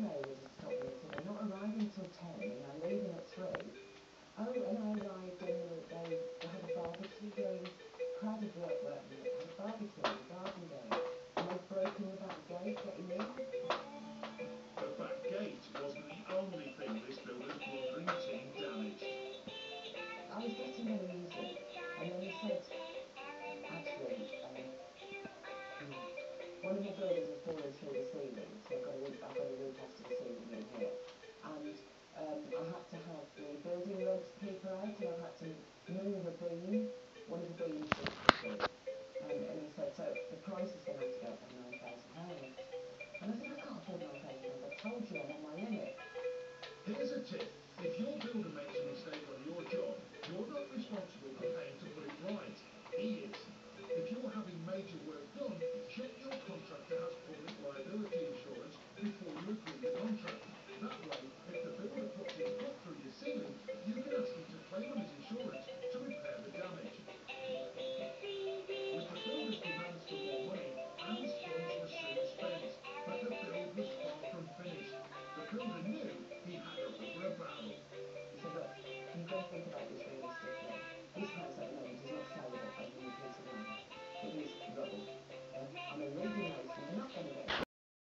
neighbour just stopped me said, they're not arriving till 10 and I'm leaving at 3. Oh, and I arrived and they, they had a barbecue going, one of my builders has fallen through the ceiling, so I've got a, I've got a replaster the ceiling in here, and um, I had to have the building regs people out, and I've had to move a beam, one of the beams